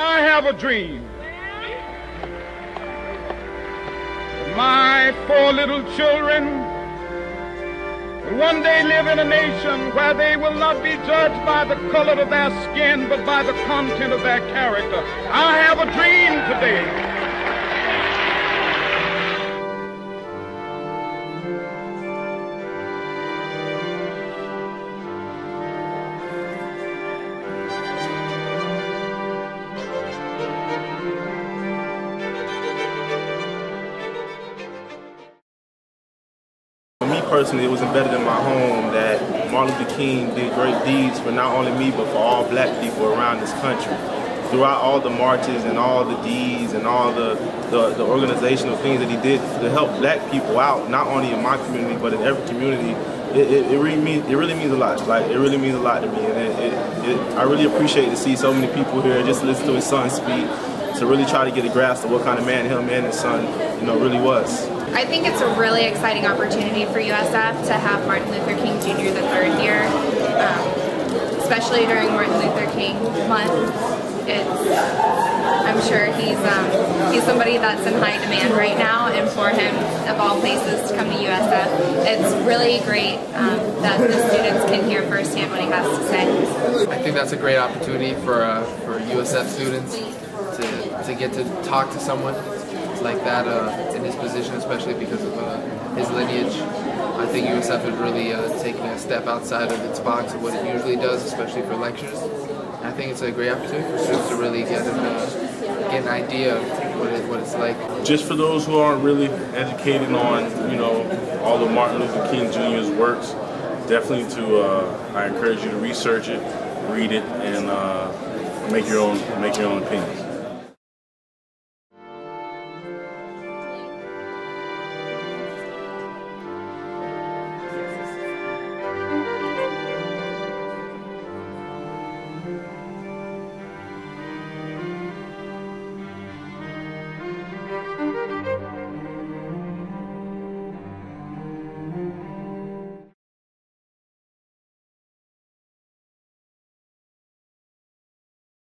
I have a dream. My four little children will one day live in a nation where they will not be judged by the color of their skin, but by the content of their character. I have a dream today. Personally, it was embedded in my home that Martin Luther King did great deeds for not only me, but for all black people around this country. Throughout all the marches and all the deeds and all the, the, the organizational things that he did to help black people out, not only in my community, but in every community, it, it, it, really means it really means a lot. Like it really means a lot to me, and it, I really appreciate to see so many people here just listen to his son speak, to really try to get a grasp of what kind of man him and his son, you know, really was. I think it's a really exciting opportunity for USF to have Martin Luther King Jr. the third year, um, especially during Martin Luther King month. It's, I'm sure he's um, he's somebody that's in high demand right now, and for him, of all places, to come to USF, it's really great um, that the students can hear firsthand what he has to say. I think that's a great opportunity for uh, for USF students to, get to talk to someone like that uh, in his position, especially because of uh, his lineage. I think USF is really uh, taking a step outside of its box of what it usually does, especially for lectures. I think it's a great opportunity for students to really get an, uh, get an idea of what, it, what it's like. Just for those who aren't really educated on, you know, all of Martin Luther King Jr.'s works, definitely to, uh, I encourage you to research it, read it, and uh, make your own make your own opinions.